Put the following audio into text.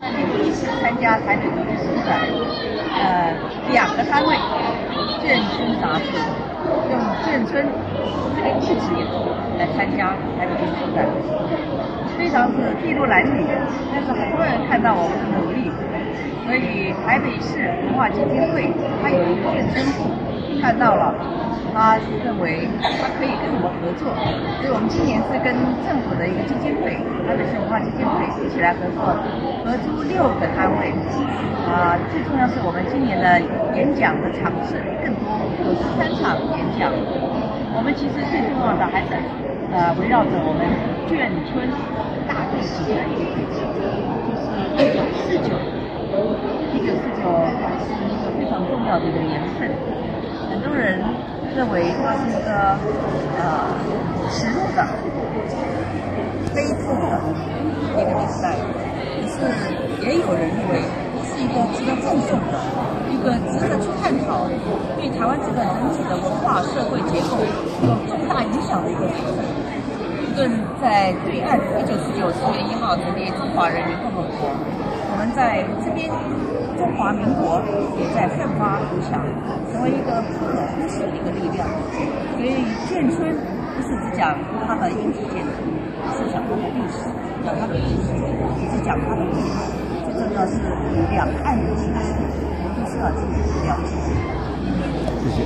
那年第一次参加台北国际书展，呃，两个摊位，眷村杂志，用眷村这个意志来参加台北国际书展，非常是筚路蓝缕，但是很多人看到我们的努力，所以台北市文化基金会它有一个眷村部，看到了。他认为他可以跟我们合作，所以我们今年是跟政府的一个基金会，台北市文化基金会一起来合作，合租六个摊位。啊，最重要是我们今年的演讲的场次更多，有十三场演讲。我们其实最重要的还是呃围绕着我们眷村大背景的一个，就是一九四九，一九四九是一个非常重要的一个年份，很多人。认为它是一个呃耻辱的、一个年代，可是也有人认为是一个值得赞颂的、一个值得去探讨、对台湾这个整体的文化社会结构有重大影响的一个年份。无论在对岸，一九四九四月一号成立中华人民共和国，我们在这边。中华民国也在奋发图强，成为一个不可忽视的一个力量。所以建村不是只讲它的硬体建筑，是讲它的历史，讲它的故事，也是讲它的未来。最重要是两岸的历史，都是要去了解。谢谢。